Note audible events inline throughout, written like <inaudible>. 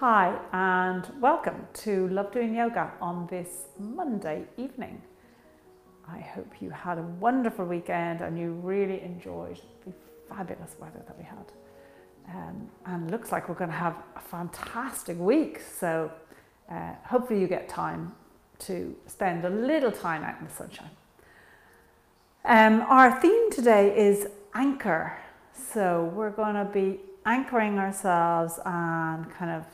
Hi, and welcome to Love Doing Yoga on this Monday evening. I hope you had a wonderful weekend and you really enjoyed the fabulous weather that we had. Um, and looks like we're going to have a fantastic week. So, uh, hopefully, you get time to spend a little time out in the sunshine. Um, our theme today is anchor. So, we're going to be anchoring ourselves and kind of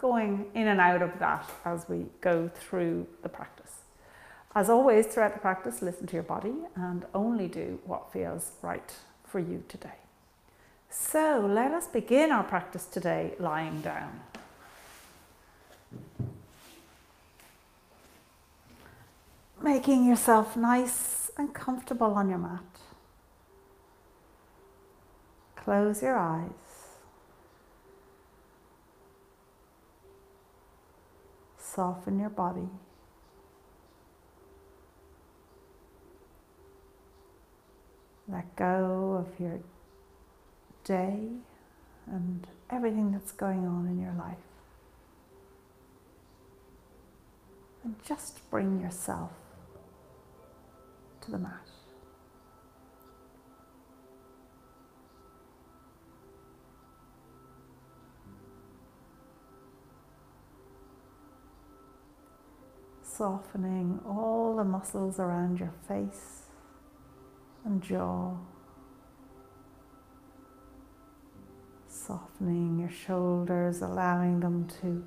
going in and out of that as we go through the practice. As always, throughout the practice, listen to your body and only do what feels right for you today. So let us begin our practice today lying down. Making yourself nice and comfortable on your mat. Close your eyes. Soften your body. Let go of your day and everything that's going on in your life. And just bring yourself to the mat. Softening all the muscles around your face and jaw. Softening your shoulders, allowing them to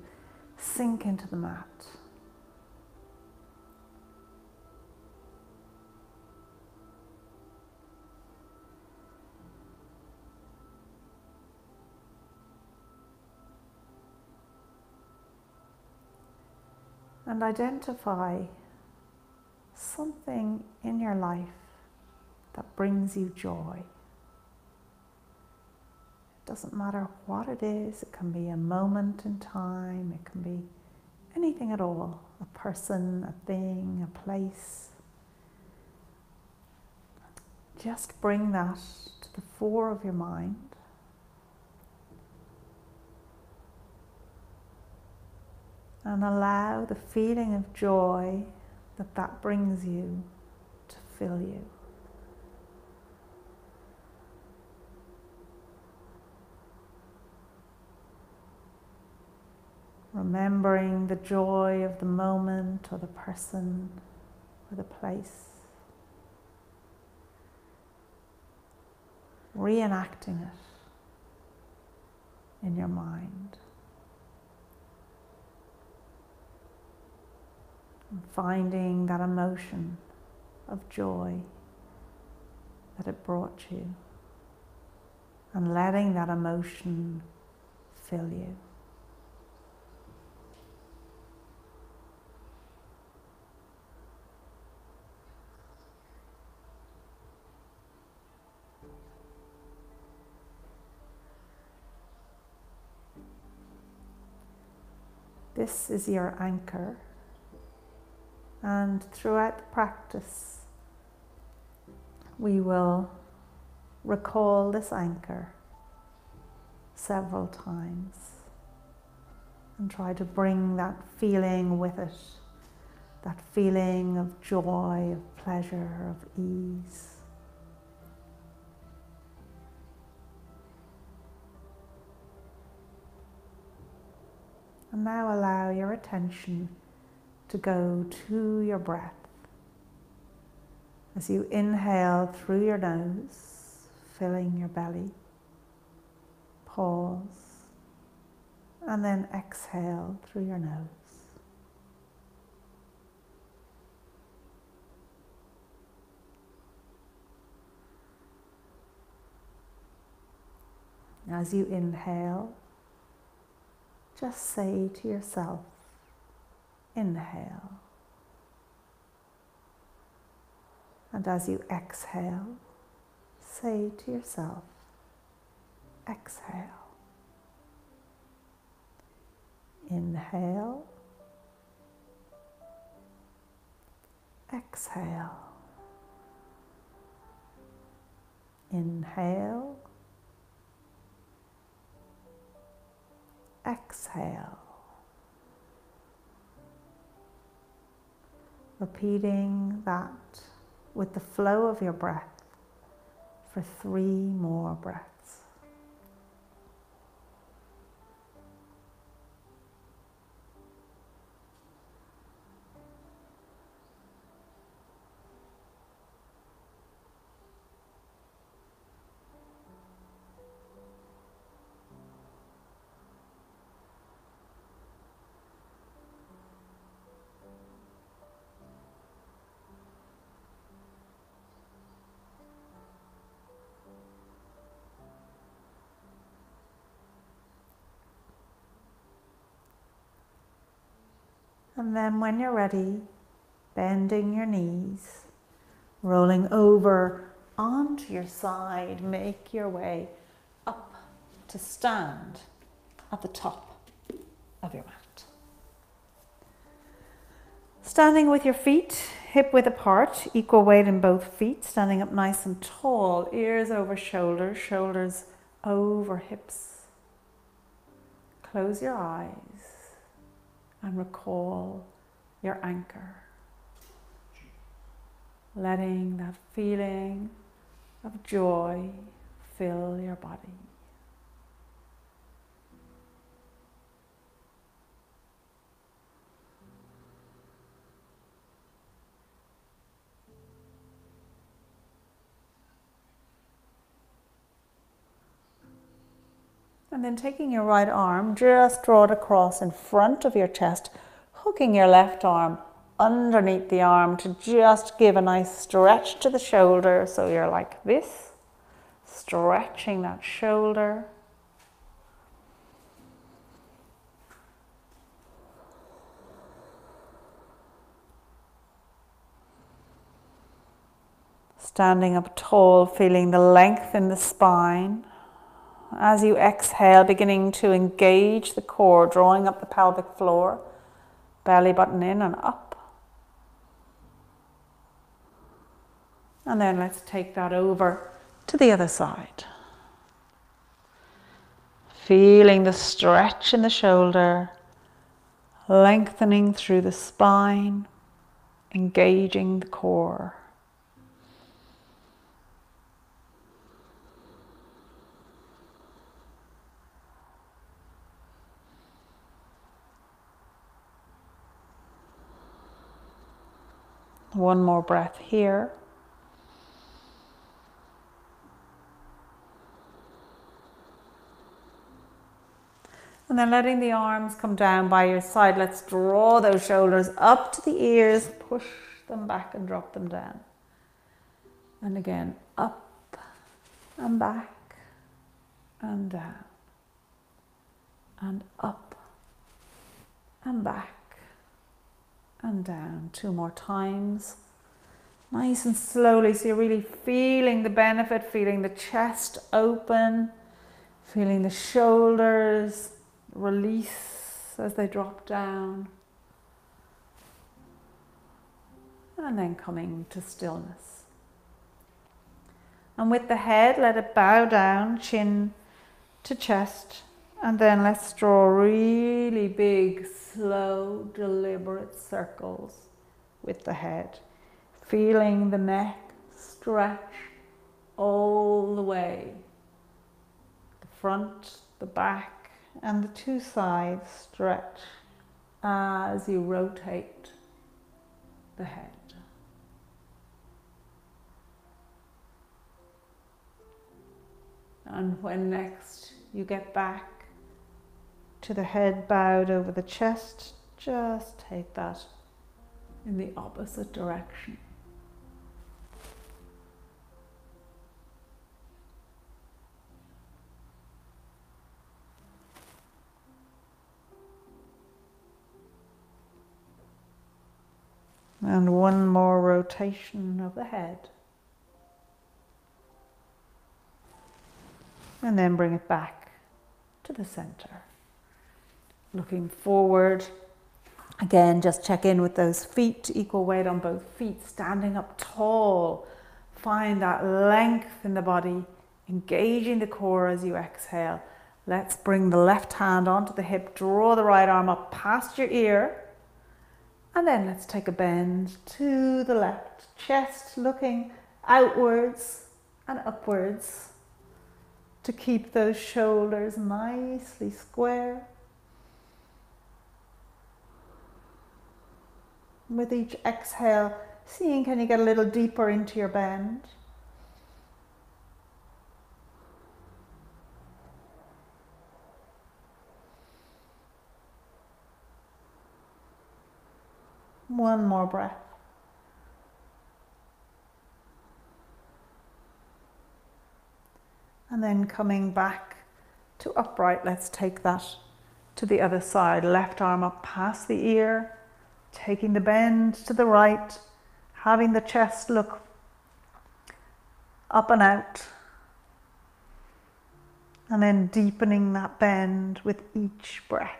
sink into the mat. And identify something in your life that brings you joy. It doesn't matter what it is, it can be a moment in time, it can be anything at all a person, a thing, a place. Just bring that to the fore of your mind. And allow the feeling of joy that that brings you to fill you. Remembering the joy of the moment or the person or the place. Reenacting it in your mind. Finding that emotion of joy that it brought you and letting that emotion fill you. This is your anchor and throughout the practice, we will recall this anchor several times and try to bring that feeling with it, that feeling of joy, of pleasure, of ease. And now allow your attention to go to your breath. As you inhale through your nose, filling your belly, pause, and then exhale through your nose. As you inhale, just say to yourself, inhale. And as you exhale, say to yourself, exhale. Inhale. Exhale. Inhale. Exhale. Repeating that with the flow of your breath for three more breaths. And then when you're ready, bending your knees, rolling over onto your side, make your way up to stand at the top of your mat. Standing with your feet hip width apart, equal weight in both feet, standing up nice and tall, ears over shoulders, shoulders over hips. Close your eyes and recall your anchor. Letting that feeling of joy fill your body. And then taking your right arm, just draw it across in front of your chest, hooking your left arm underneath the arm to just give a nice stretch to the shoulder. So you're like this, stretching that shoulder. Standing up tall, feeling the length in the spine. As you exhale, beginning to engage the core, drawing up the pelvic floor, belly button in and up. And then let's take that over to the other side. Feeling the stretch in the shoulder, lengthening through the spine, engaging the core. One more breath here. And then letting the arms come down by your side. Let's draw those shoulders up to the ears, push them back and drop them down. And again, up and back and down. And up and back and down. Two more times. Nice and slowly, so you're really feeling the benefit, feeling the chest open, feeling the shoulders release as they drop down. And then coming to stillness. And with the head, let it bow down, chin to chest. And then let's draw really big, slow, deliberate circles with the head. Feeling the neck stretch all the way. The front, the back, and the two sides stretch as you rotate the head. And when next you get back to the head bowed over the chest, just take that in the opposite direction. And one more rotation of the head. And then bring it back to the center. Looking forward. Again, just check in with those feet, equal weight on both feet, standing up tall. Find that length in the body, engaging the core as you exhale. Let's bring the left hand onto the hip, draw the right arm up past your ear. And then let's take a bend to the left, chest looking outwards and upwards to keep those shoulders nicely square. With each exhale, seeing can you get a little deeper into your bend. One more breath. And then coming back to upright, let's take that to the other side. Left arm up past the ear, taking the bend to the right, having the chest look up and out. And then deepening that bend with each breath.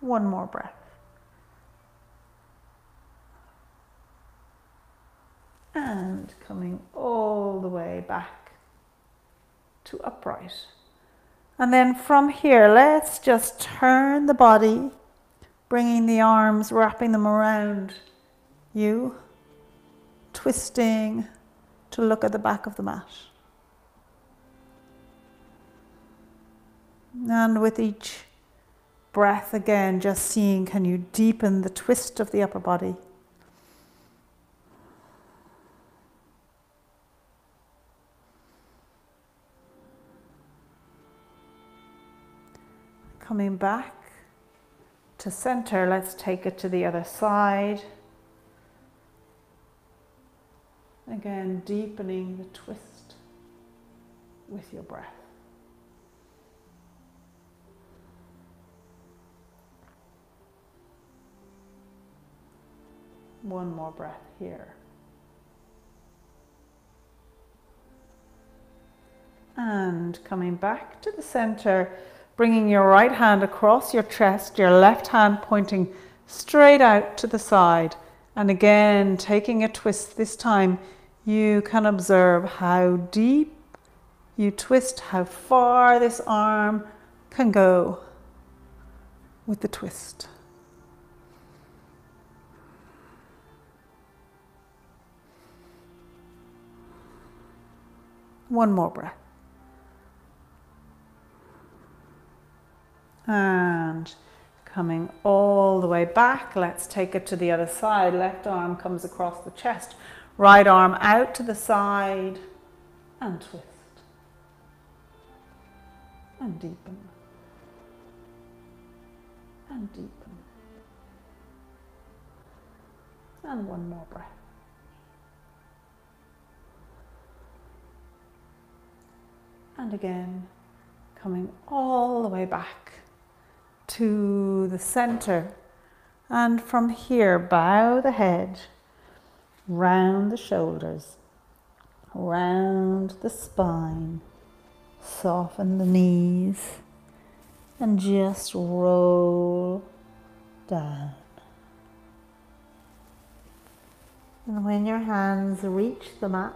One more breath. And coming all the way back to upright. And then from here, let's just turn the body, bringing the arms, wrapping them around you, twisting to look at the back of the mat. And with each breath again, just seeing can you deepen the twist of the upper body. Coming back to center, let's take it to the other side. Again, deepening the twist with your breath. One more breath here. And coming back to the center, bringing your right hand across your chest, your left hand pointing straight out to the side. And again, taking a twist this time, you can observe how deep you twist, how far this arm can go with the twist. One more breath. And coming all the way back, let's take it to the other side. Left arm comes across the chest, right arm out to the side and twist. And deepen. And deepen. And one more breath. And again, coming all the way back to the center. And from here, bow the head, round the shoulders, round the spine, soften the knees, and just roll down. And when your hands reach the mat,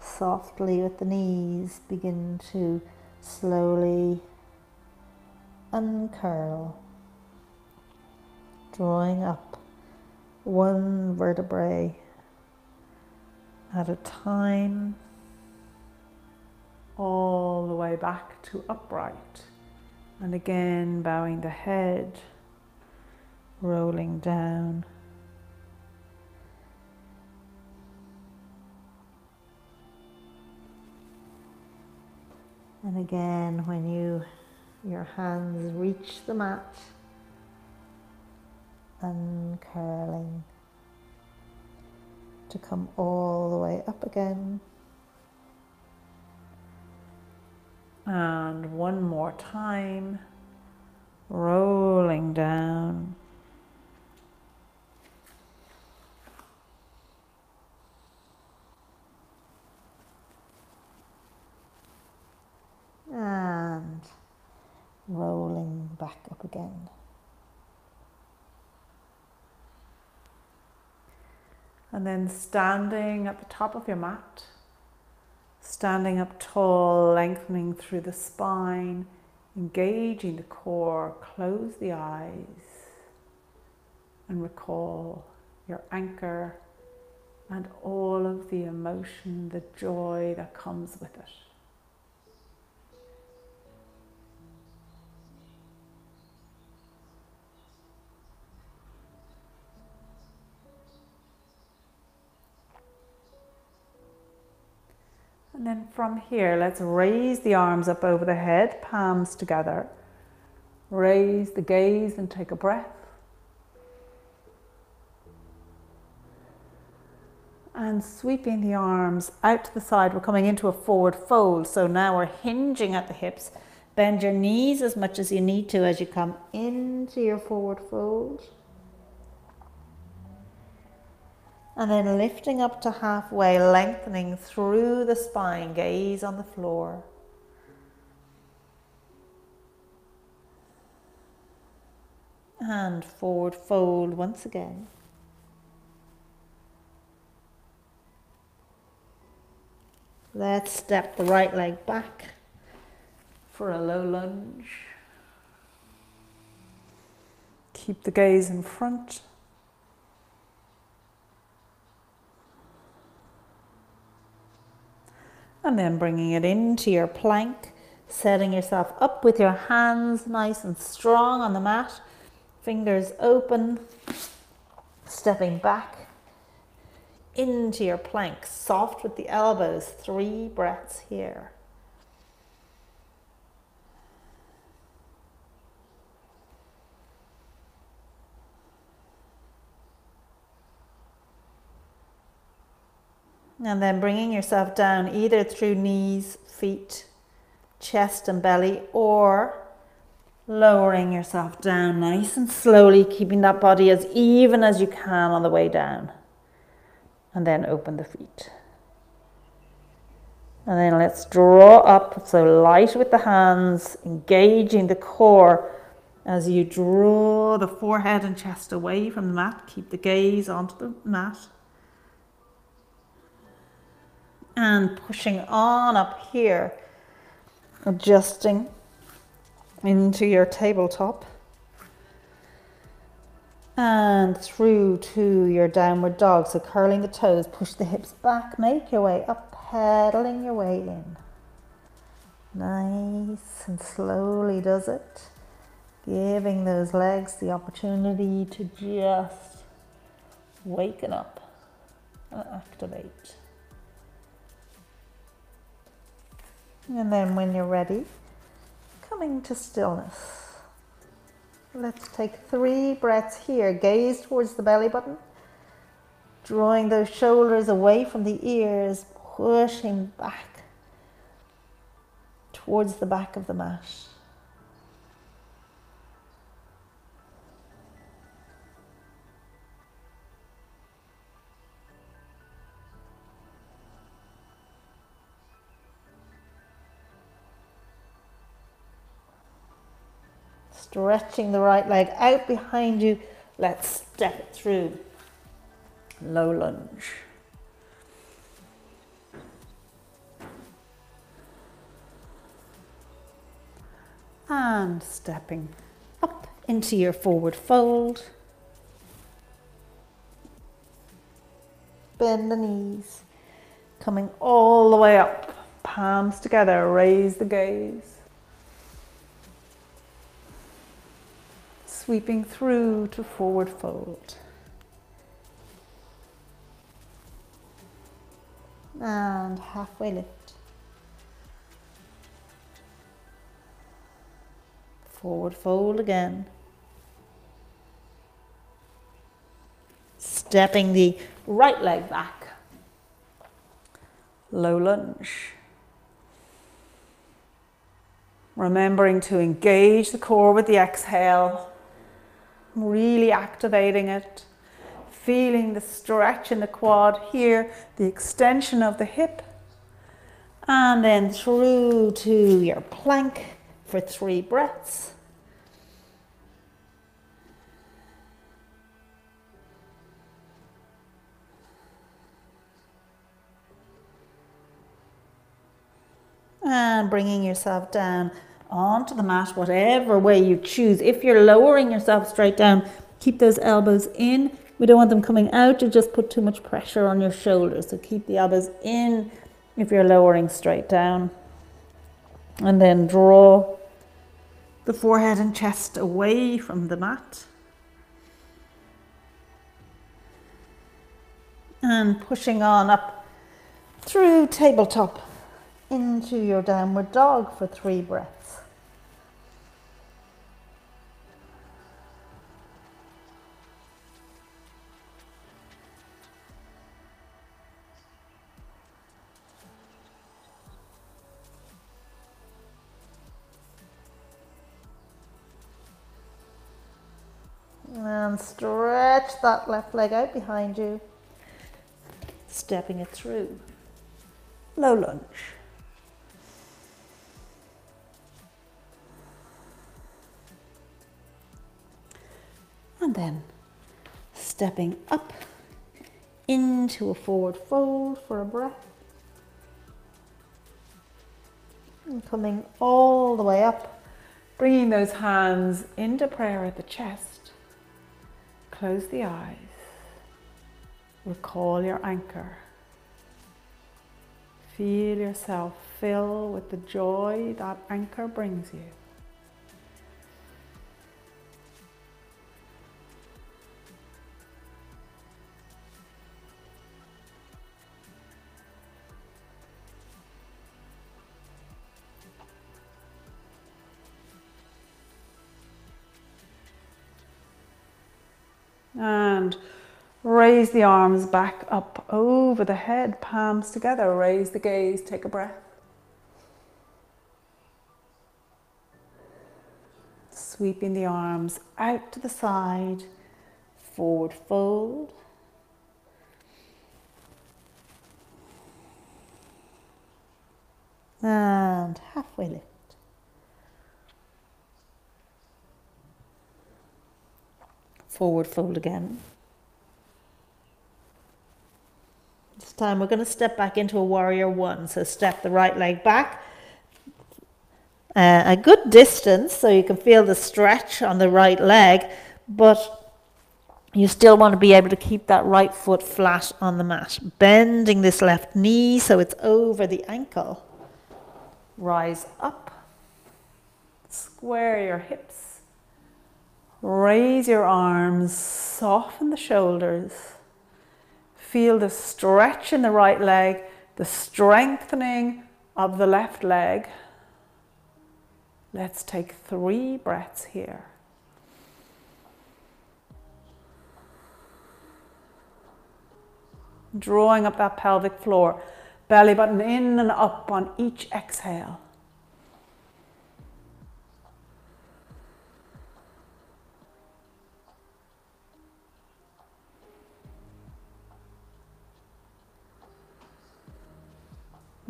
softly with the knees, begin to slowly uncurl, drawing up one vertebrae at a time, all the way back to upright. And again, bowing the head, rolling down. And again, when you your hands reach the mat, uncurling to come all the way up again. And one more time, rolling down. And rolling back up again. And then standing at the top of your mat, standing up tall, lengthening through the spine, engaging the core, close the eyes and recall your anchor and all of the emotion, the joy that comes with it. And then from here, let's raise the arms up over the head, palms together. Raise the gaze and take a breath. And sweeping the arms out to the side, we're coming into a forward fold. So now we're hinging at the hips. Bend your knees as much as you need to as you come into your forward fold. And then lifting up to halfway, lengthening through the spine, gaze on the floor. And forward fold once again. Let's step the right leg back for a low lunge. Keep the gaze in front. And then bringing it into your plank, setting yourself up with your hands nice and strong on the mat, fingers open, stepping back into your plank, soft with the elbows, three breaths here. And then bringing yourself down either through knees, feet, chest, and belly, or lowering yourself down nice and slowly, keeping that body as even as you can on the way down. And then open the feet. And then let's draw up, so light with the hands, engaging the core as you draw the forehead and chest away from the mat. Keep the gaze onto the mat and pushing on up here, adjusting into your tabletop and through to your downward dog. So curling the toes, push the hips back, make your way up, pedaling your way in. Nice and slowly does it. Giving those legs the opportunity to just waken up and activate. And then when you're ready, coming to stillness. Let's take three breaths here. Gaze towards the belly button. Drawing those shoulders away from the ears, pushing back towards the back of the mat. Stretching the right leg out behind you. Let's step it through. Low lunge. And stepping up into your forward fold. Bend the knees. Coming all the way up. Palms together. Raise the gaze. Sweeping through to forward fold. And halfway lift. Forward fold again. Stepping the right leg back. Low lunge. Remembering to engage the core with the exhale, really activating it, feeling the stretch in the quad here, the extension of the hip, and then through to your plank for three breaths. and bringing yourself down onto the mat, whatever way you choose. If you're lowering yourself straight down, keep those elbows in. We don't want them coming out to just put too much pressure on your shoulders. So keep the elbows in if you're lowering straight down. And then draw the forehead and chest away from the mat. And pushing on up through tabletop into your downward dog for three breaths. And stretch that left leg out behind you, stepping it through. Low lunge. and then stepping up into a forward fold for a breath. And coming all the way up, bringing those hands into prayer at the chest. Close the eyes. Recall your anchor. Feel yourself fill with the joy that anchor brings you. Raise the arms back up over the head, palms together. Raise the gaze, take a breath. Sweeping the arms out to the side, forward fold. And halfway lift. forward fold again. Time we're going to step back into a warrior one. So step the right leg back uh, a good distance so you can feel the stretch on the right leg, but you still want to be able to keep that right foot flat on the mat. Bending this left knee so it's over the ankle. Rise up. Square your hips Raise your arms, soften the shoulders. Feel the stretch in the right leg, the strengthening of the left leg. Let's take three breaths here. Drawing up that pelvic floor, belly button in and up on each exhale.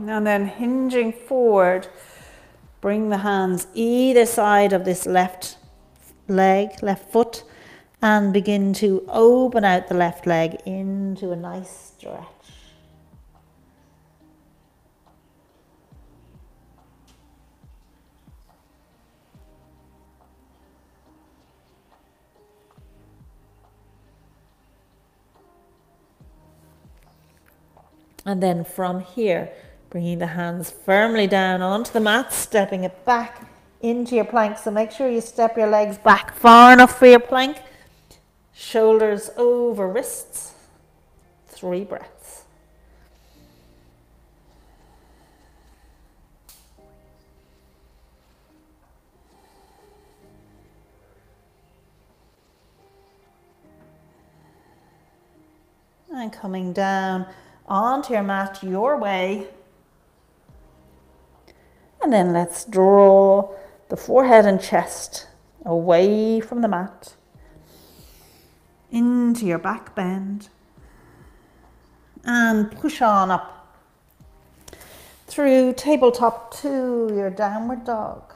And then hinging forward, bring the hands either side of this left leg, left foot, and begin to open out the left leg into a nice stretch. And then from here, Bringing the hands firmly down onto the mat, stepping it back into your plank. So make sure you step your legs back far enough for your plank. Shoulders over wrists. Three breaths. And coming down onto your mat your way And then let's draw the forehead and chest away from the mat into your back bend and push on up through tabletop to your downward dog.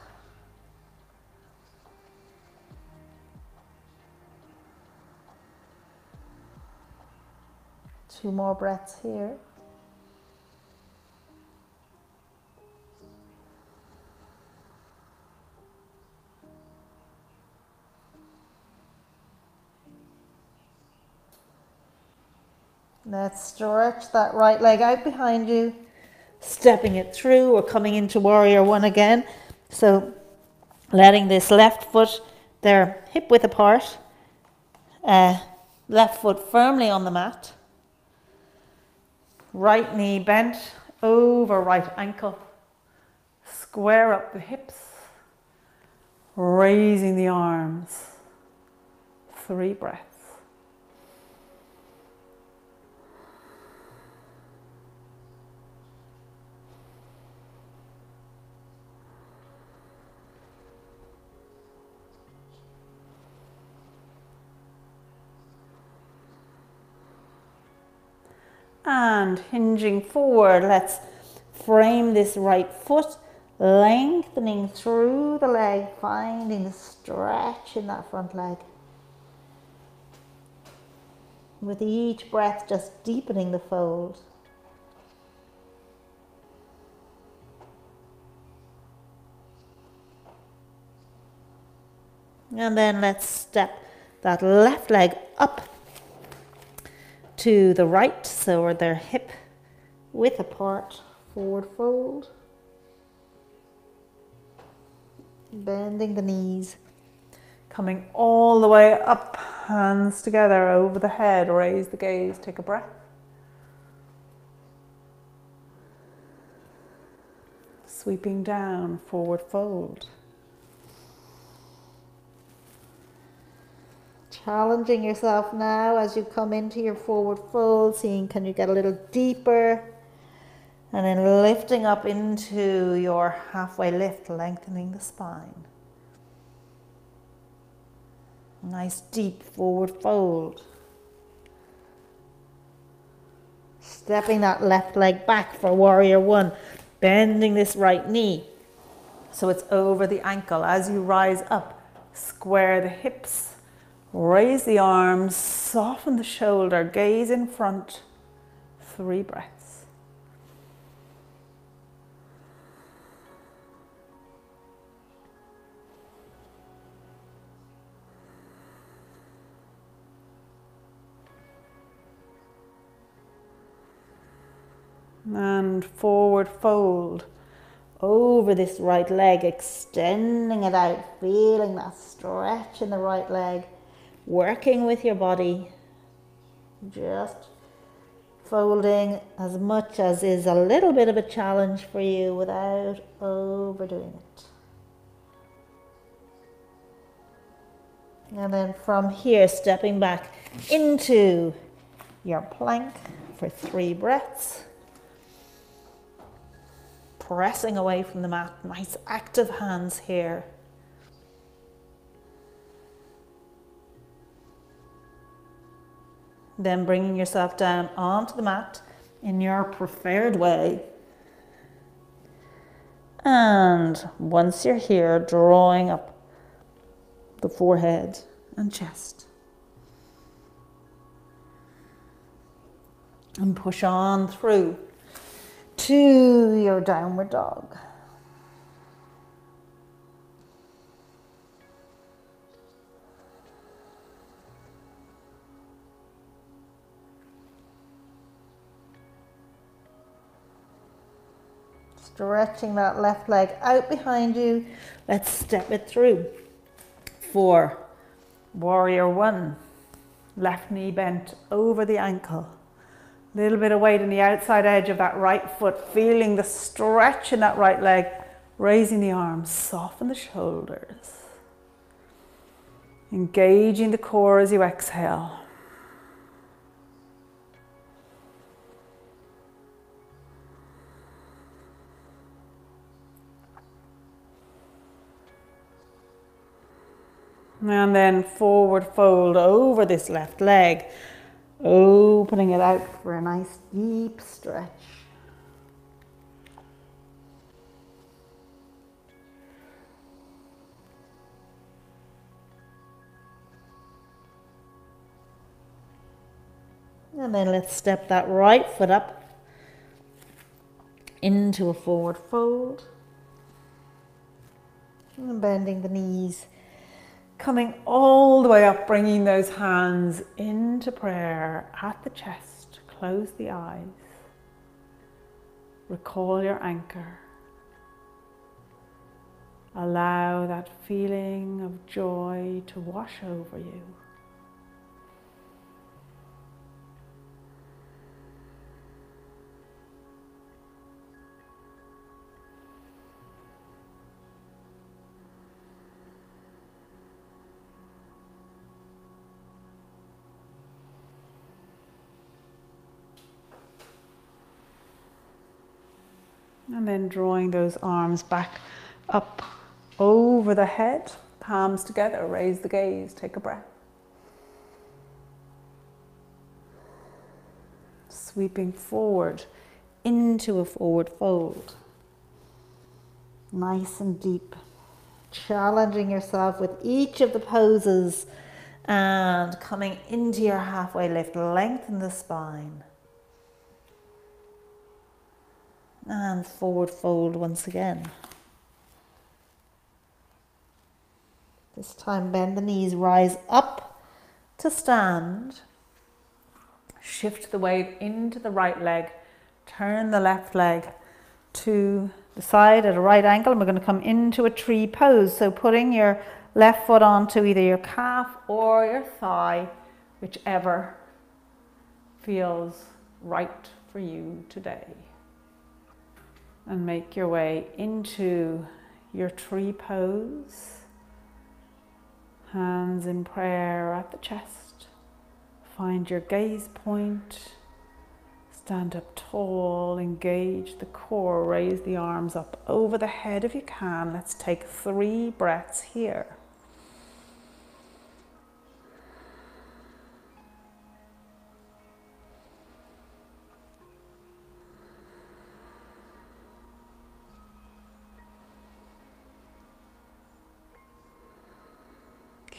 Two more breaths here. Let's stretch that right leg out behind you, stepping it through or coming into warrior one again. So letting this left foot there hip width apart, uh, left foot firmly on the mat, right knee bent over right ankle, square up the hips, raising the arms, three breaths. And hinging forward. Let's frame this right foot, lengthening through the leg, finding stretch in that front leg. With each breath, just deepening the fold. And then let's step that left leg up to the right, so their hip width apart, forward fold. Bending the knees, coming all the way up, hands together over the head, raise the gaze, take a breath. Sweeping down, forward fold. Challenging yourself now as you come into your forward fold, seeing can you get a little deeper. And then lifting up into your halfway lift, lengthening the spine. Nice deep forward fold. Stepping that left leg back for warrior one. Bending this right knee so it's over the ankle. As you rise up, square the hips Raise the arms, soften the shoulder, gaze in front. Three breaths. And forward fold over this right leg, extending it out, feeling that stretch in the right leg working with your body, just folding as much as is a little bit of a challenge for you without overdoing it. And then from here, stepping back into your plank for three breaths. Pressing away from the mat, nice active hands here. Then bringing yourself down onto the mat in your preferred way. And once you're here, drawing up the forehead and chest. And push on through to your downward dog. Stretching that left leg out behind you. Let's step it through. Four, warrior one, left knee bent over the ankle. Little bit of weight in the outside edge of that right foot, feeling the stretch in that right leg, raising the arms, soften the shoulders. Engaging the core as you exhale. And then forward fold over this left leg, opening it out for a nice deep stretch. And then let's step that right foot up into a forward fold. And bending the knees, coming all the way up, bringing those hands into prayer at the chest. Close the eyes. Recall your anchor. Allow that feeling of joy to wash over you. And then drawing those arms back up over the head, palms together, raise the gaze, take a breath. Sweeping forward into a forward fold. Nice and deep. Challenging yourself with each of the poses and coming into your halfway lift. Lengthen the spine. And forward fold once again. This time bend the knees, rise up to stand. Shift the weight into the right leg, turn the left leg to the side at a right angle and we're going to come into a tree pose. So putting your left foot onto either your calf or your thigh, whichever feels right for you today and make your way into your tree pose. Hands in prayer at the chest. Find your gaze point. Stand up tall, engage the core, raise the arms up over the head if you can. Let's take three breaths here.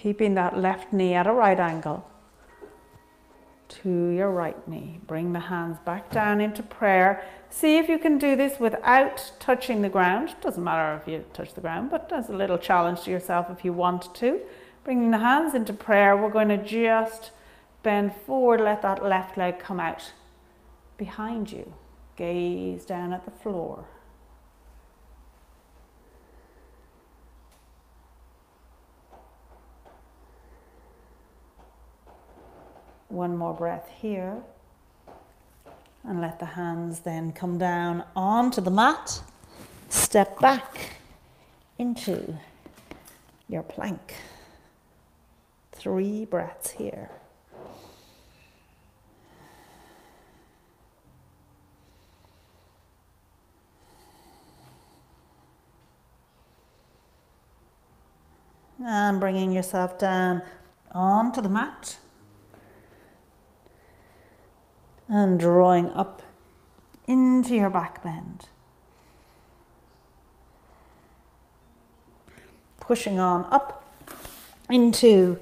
Keeping that left knee at a right angle to your right knee. Bring the hands back down into prayer. See if you can do this without touching the ground. Doesn't matter if you touch the ground, but as a little challenge to yourself if you want to. Bringing the hands into prayer, we're going to just bend forward, let that left leg come out behind you. Gaze down at the floor. One more breath here. And let the hands then come down onto the mat. Step back into your plank. Three breaths here. And bringing yourself down onto the mat. And drawing up into your back bend. Pushing on up into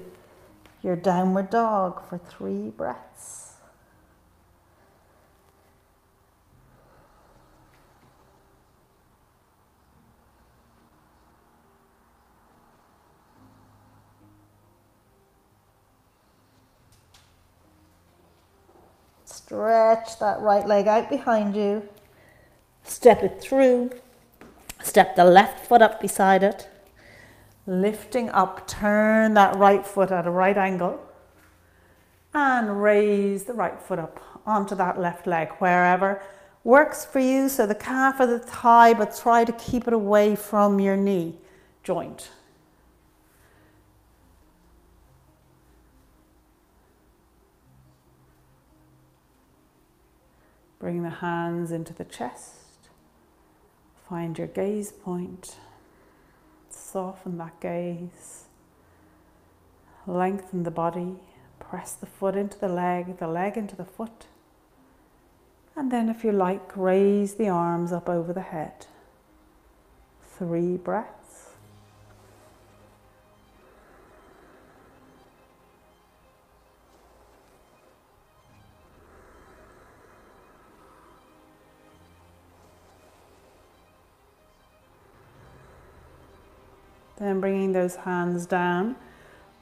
your downward dog for three breaths. Stretch that right leg out behind you. Step it through. Step the left foot up beside it. Lifting up, turn that right foot at a right angle. And raise the right foot up onto that left leg, wherever works for you. So the calf or the thigh, but try to keep it away from your knee joint. Bring the hands into the chest. Find your gaze point. Soften that gaze. Lengthen the body, press the foot into the leg, the leg into the foot. And then, if you like, raise the arms up over the head. Three breaths. Bringing those hands down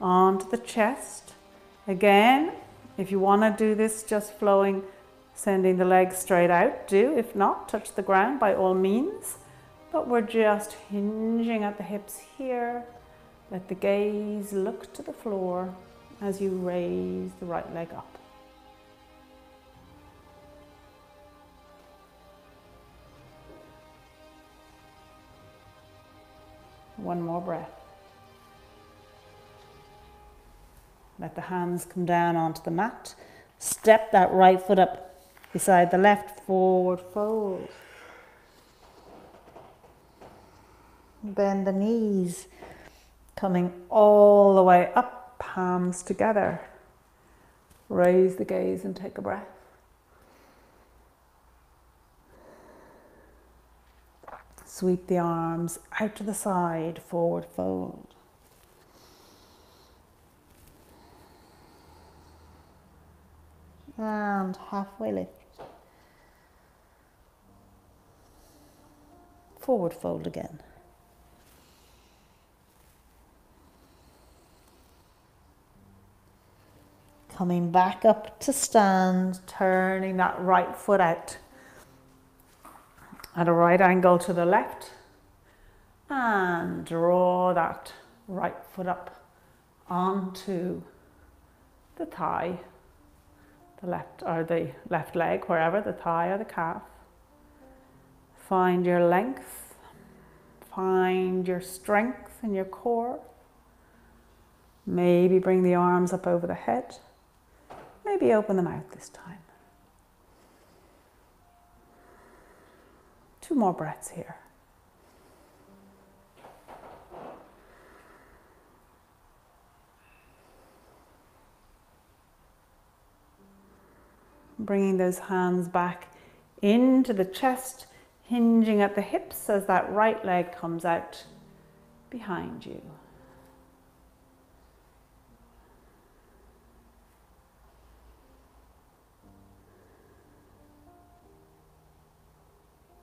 onto the chest. Again, if you want to do this just flowing, sending the legs straight out, do. If not, touch the ground by all means. But we're just hinging at the hips here. Let the gaze look to the floor as you raise the right leg up. One more breath. Let the hands come down onto the mat. Step that right foot up beside the left, forward fold. Bend the knees, coming all the way up, palms together. Raise the gaze and take a breath. Sweep the arms out to the side, forward fold. And halfway lift. Forward fold again. Coming back up to stand, turning that right foot out at a right angle to the left and draw that right foot up onto the thigh, the left or the left leg, wherever, the thigh or the calf. Find your length, find your strength in your core. Maybe bring the arms up over the head. Maybe open them out this time. Two more breaths here. Bringing those hands back into the chest, hinging at the hips as that right leg comes out behind you.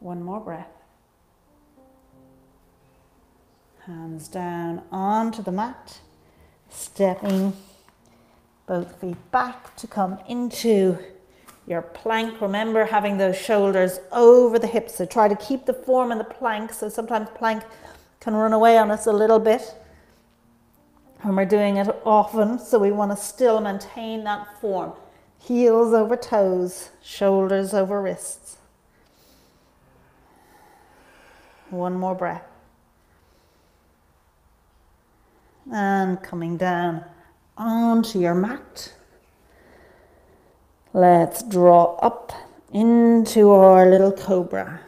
One more breath. Hands down onto the mat, stepping both feet back to come into your plank. Remember having those shoulders over the hips. So try to keep the form in the plank. So sometimes plank can run away on us a little bit when we're doing it often. So we want to still maintain that form. Heels over toes, shoulders over wrists. One more breath. And coming down onto your mat. Let's draw up into our little cobra.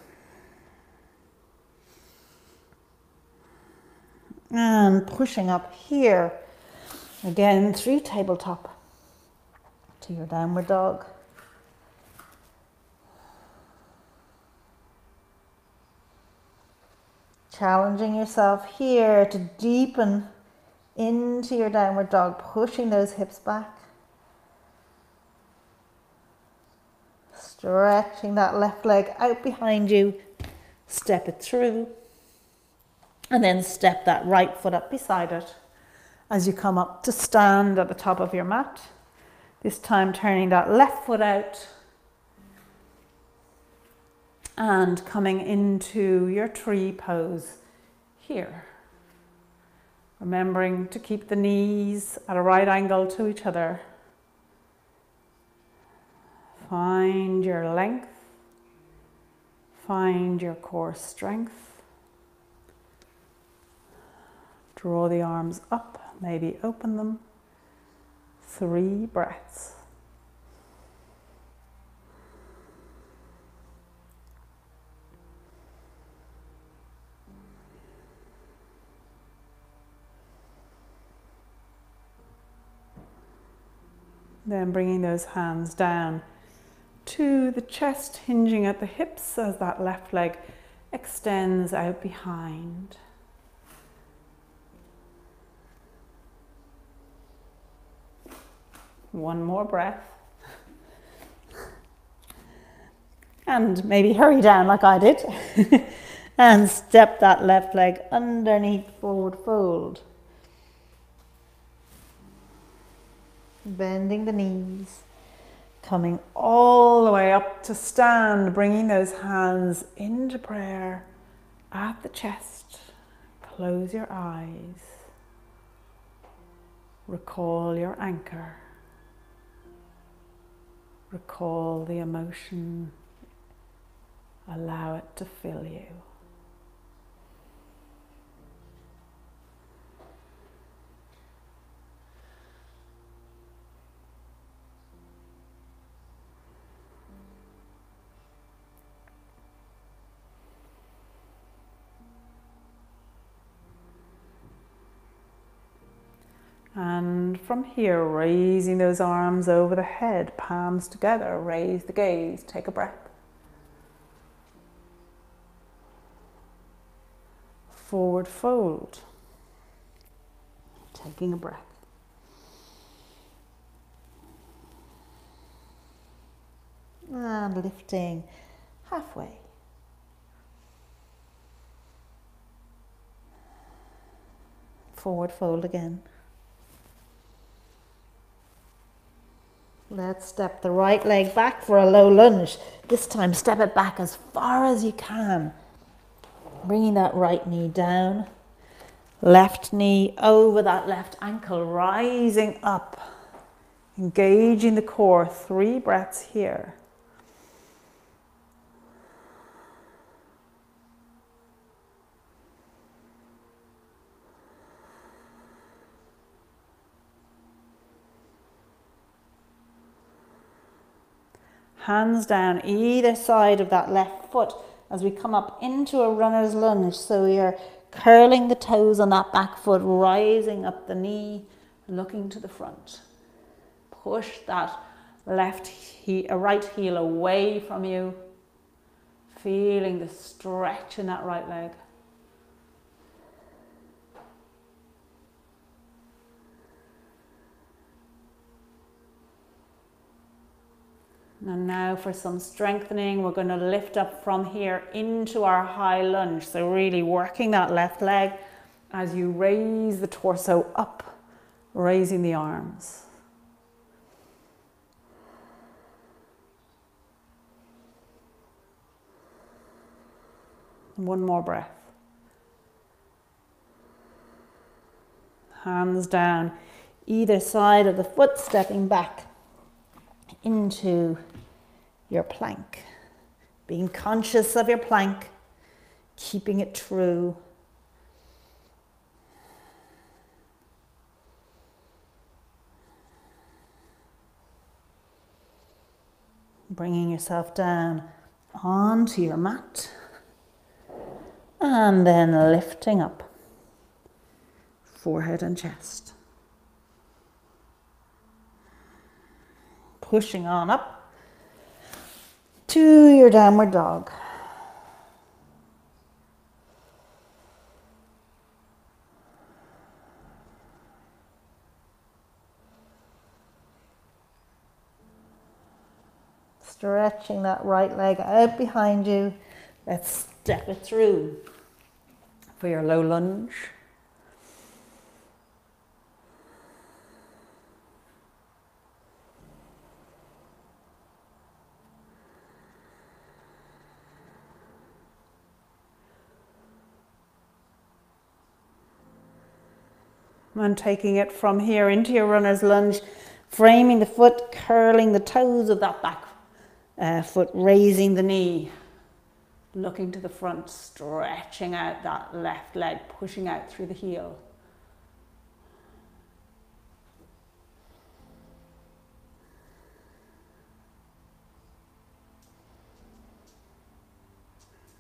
And pushing up here again through tabletop to your downward dog. Challenging yourself here to deepen into your downward dog, pushing those hips back. Stretching that left leg out behind you, step it through, and then step that right foot up beside it as you come up to stand at the top of your mat. This time turning that left foot out and coming into your tree pose here. Remembering to keep the knees at a right angle to each other. Find your length, find your core strength. Draw the arms up, maybe open them. Three breaths. Then bringing those hands down to the chest, hinging at the hips as that left leg extends out behind. One more breath. <laughs> And maybe hurry down like I did. <laughs> and step that left leg underneath forward fold. Bending the knees. Coming all the way up to stand, bringing those hands into prayer at the chest. Close your eyes. Recall your anchor. Recall the emotion. Allow it to fill you. And from here, raising those arms over the head, palms together, raise the gaze, take a breath. Forward fold, taking a breath. And lifting halfway. Forward fold again. Let's step the right leg back for a low lunge. This time, step it back as far as you can. Bringing that right knee down. Left knee over that left ankle, rising up. Engaging the core. Three breaths here. Hands down either side of that left foot as we come up into a runner's lunge. So we are curling the toes on that back foot, rising up the knee, looking to the front. Push that left heel, right heel away from you, feeling the stretch in that right leg. And now for some strengthening, we're going to lift up from here into our high lunge. So really working that left leg as you raise the torso up, raising the arms. One more breath. Hands down either side of the foot, stepping back into your plank. Being conscious of your plank, keeping it true. Bringing yourself down onto your mat and then lifting up forehead and chest. Pushing on up to your downward dog. Stretching that right leg out behind you. Let's step it through for your low lunge. And taking it from here into your runner's lunge, framing the foot, curling the toes of that back uh, foot, raising the knee, looking to the front, stretching out that left leg, pushing out through the heel.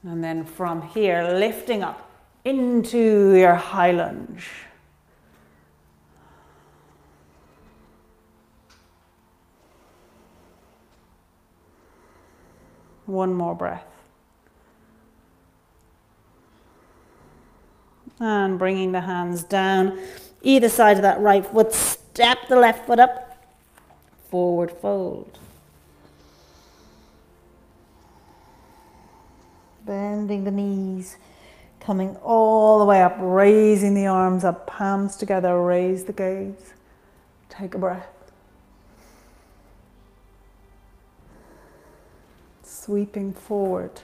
And then from here, lifting up into your high lunge. One more breath. And bringing the hands down either side of that right foot, step the left foot up, forward fold. Bending the knees, coming all the way up, raising the arms up, palms together, raise the gaze. Take a breath. Sweeping forward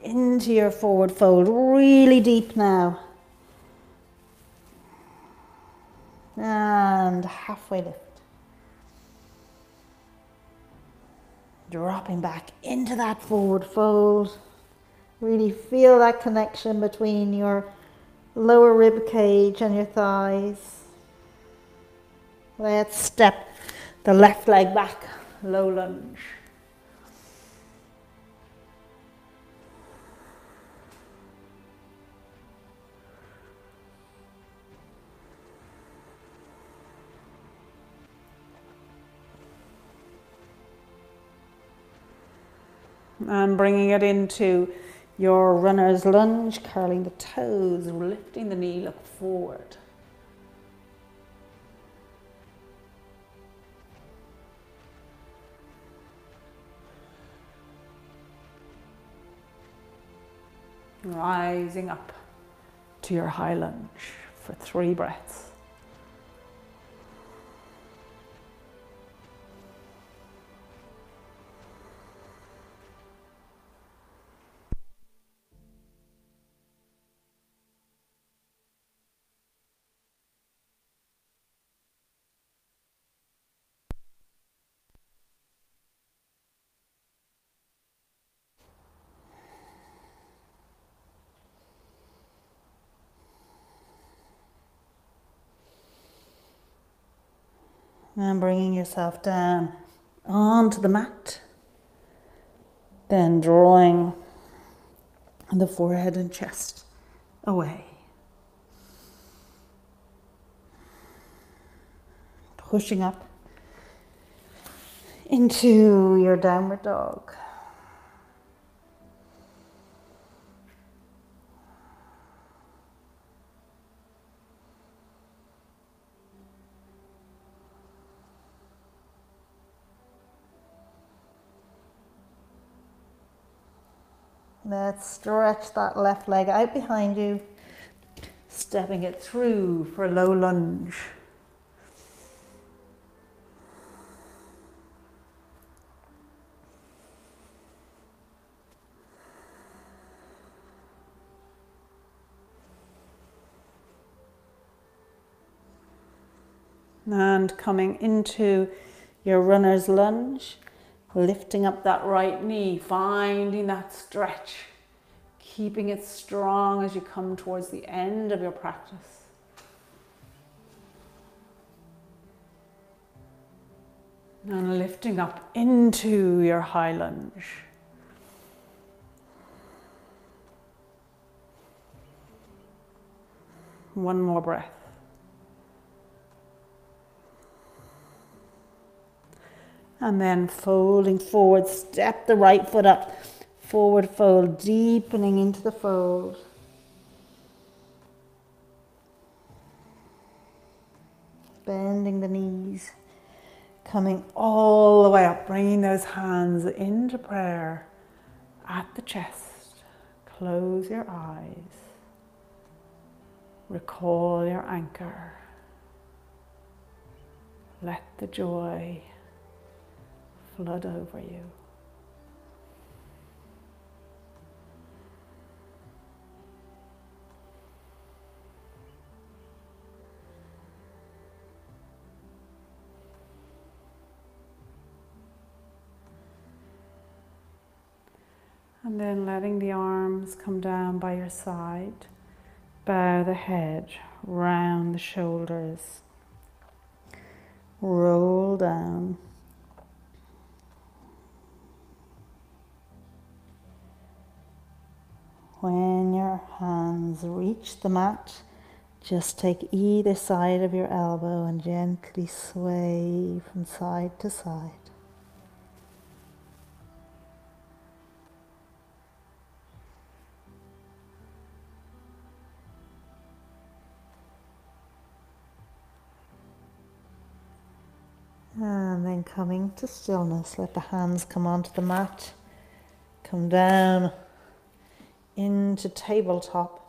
into your forward fold, really deep now. And halfway lift. Dropping back into that forward fold. Really feel that connection between your lower rib cage and your thighs. Let's step the left leg back, low lunge. And bringing it into your runner's lunge, curling the toes, lifting the knee, look forward. Rising up to your high lunge for three breaths. And bringing yourself down onto the mat. Then drawing the forehead and chest away. Pushing up into your downward dog. Let's stretch that left leg out behind you, stepping it through for a low lunge. And coming into your runner's lunge, lifting up that right knee, finding that stretch, keeping it strong as you come towards the end of your practice. And lifting up into your high lunge. One more breath. And then folding forward, step the right foot up, forward fold, deepening into the fold. Bending the knees, coming all the way up, bringing those hands into prayer at the chest. Close your eyes. Recall your anchor. Let the joy flood over you. And then letting the arms come down by your side, bow the head, round the shoulders, roll down. When your hands reach the mat, just take either side of your elbow and gently sway from side to side. And then coming to stillness, let the hands come onto the mat, come down into tabletop,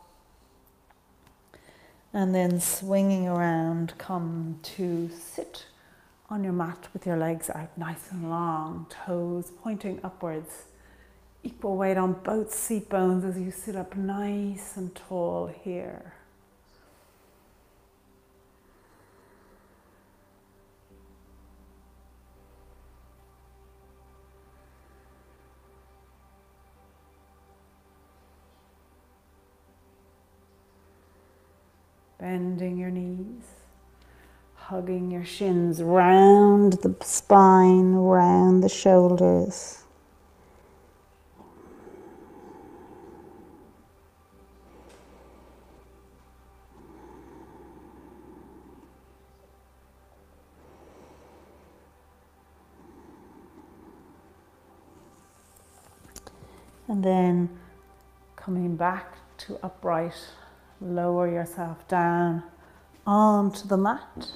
and then swinging around, come to sit on your mat with your legs out nice and long, toes pointing upwards. Equal weight on both seat bones as you sit up nice and tall here. Bending your knees hugging your shins round the spine, round the shoulders. And then coming back to upright, lower yourself down onto the mat.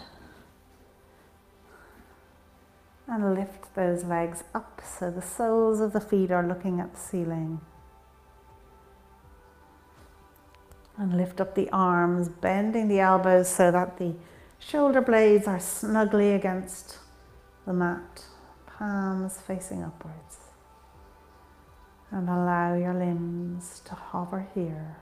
And lift those legs up so the soles of the feet are looking at the ceiling. And lift up the arms, bending the elbows so that the shoulder blades are snugly against the mat, palms facing upwards. And allow your limbs to hover here.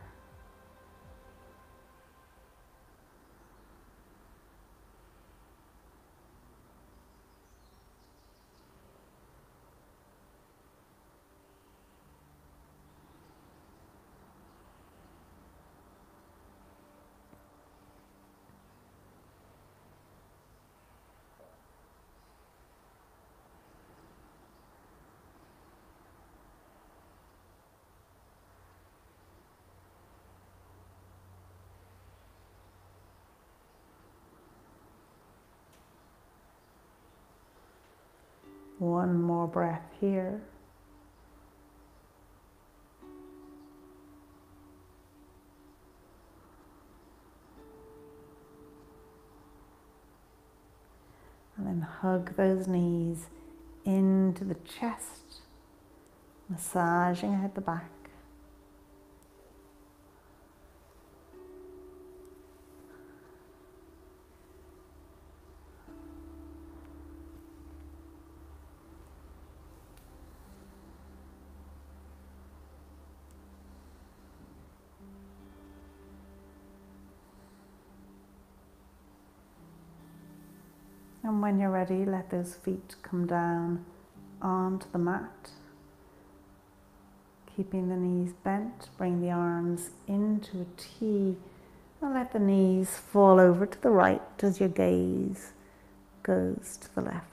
One more breath here. And then hug those knees into the chest, massaging out the back. When you're ready, let those feet come down onto the mat. Keeping the knees bent, bring the arms into a T and let the knees fall over to the right as your gaze goes to the left.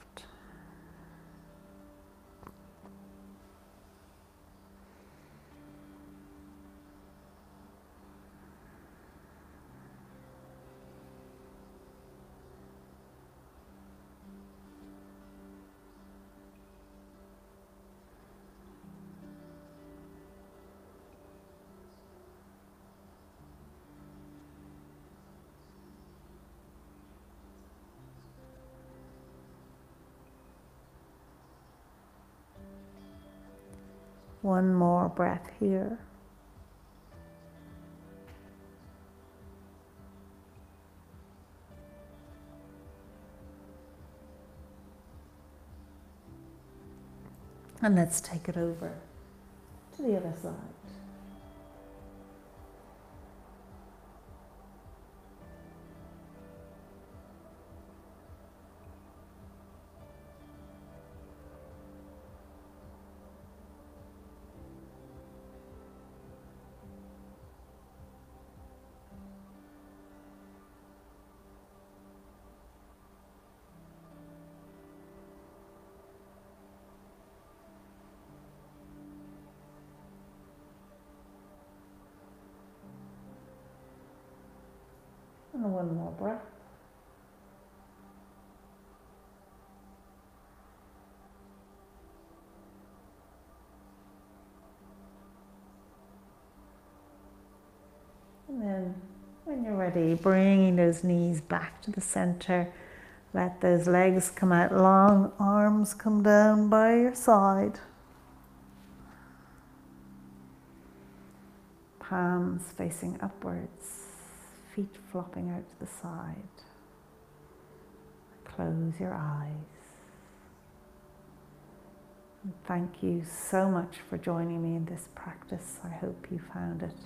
One more breath here. And let's take it over to the other side. And then when you're ready, bringing those knees back to the center Let those legs come out long, arms come down by your side. Palms facing upwards, feet flopping out to the side. Close your eyes. And thank you so much for joining me in this practice. I hope you found it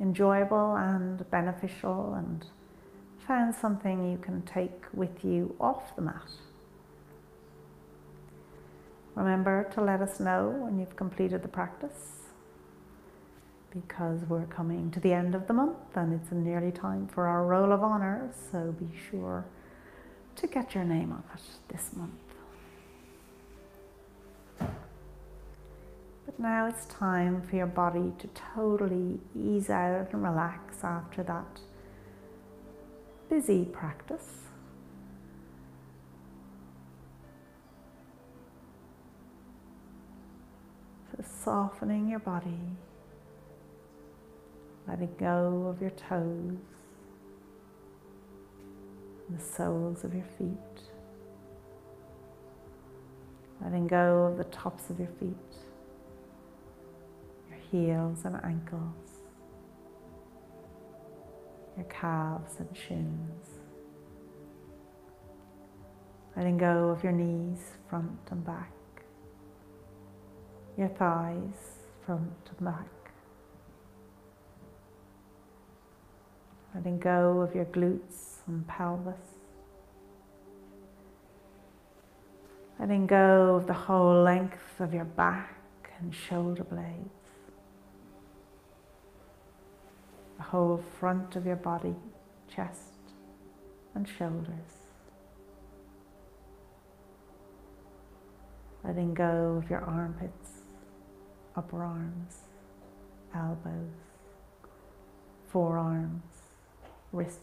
enjoyable and beneficial and found something you can take with you off the mat. Remember to let us know when you've completed the practice because we're coming to the end of the month and it's nearly time for our roll of honour, so be sure to get your name on it this month. But now it's time for your body to totally ease out and relax after that busy practice. So softening your body, letting go of your toes, the soles of your feet, letting go of the tops of your feet Your heels and ankles, your calves and shins. Letting go of your knees, front and back, your thighs, front and back. Letting go of your glutes and pelvis. Letting go of the whole length of your back and shoulder blades. the whole front of your body, chest and shoulders. Letting go of your armpits, upper arms, elbows, forearms, wrists,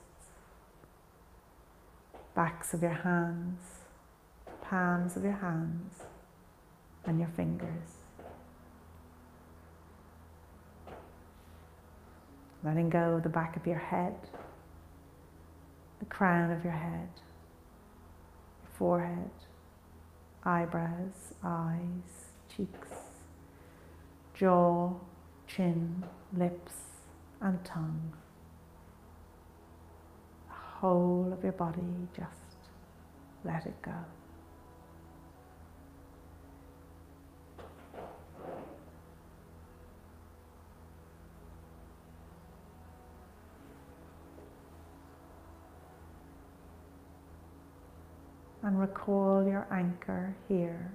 backs of your hands, palms of your hands, and your fingers. letting go of the back of your head, the crown of your head, your forehead, eyebrows, eyes, cheeks, jaw, chin, lips, and tongue. Whole of your body, just let it go. and recall your anchor here.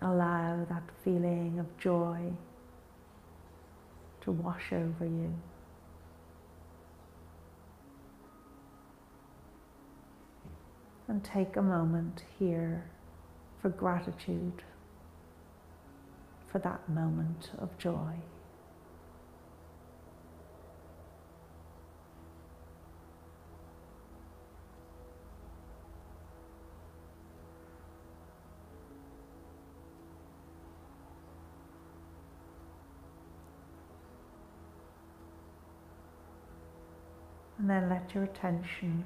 Allow that feeling of joy to wash over you. And take a moment here for gratitude for that moment of joy. Then let your attention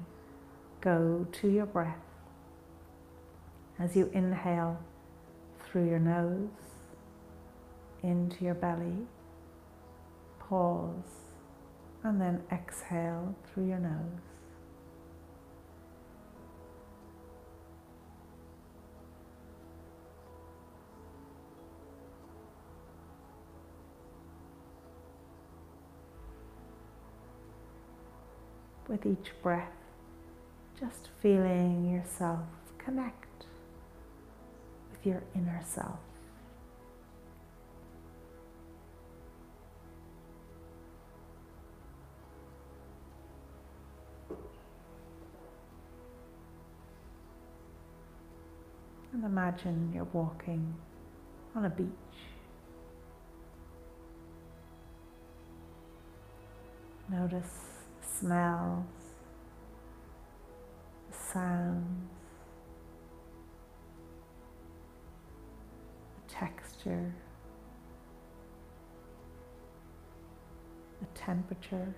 go to your breath as you inhale through your nose into your belly. Pause and then exhale through your nose. With each breath, just feeling yourself connect with your inner self. And imagine you're walking on a beach. Notice smells, the sounds, the texture, the temperature.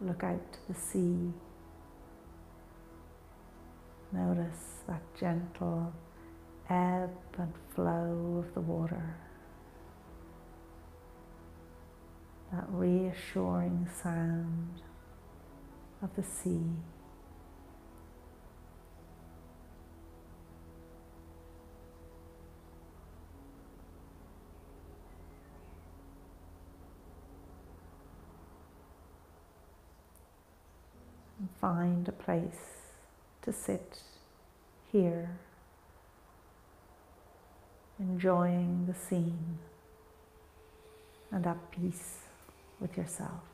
Look out to the sea. Notice that gentle ebb and flow of the water. That reassuring sound of the sea. Find a place to sit here, enjoying the scene and at peace with yourself.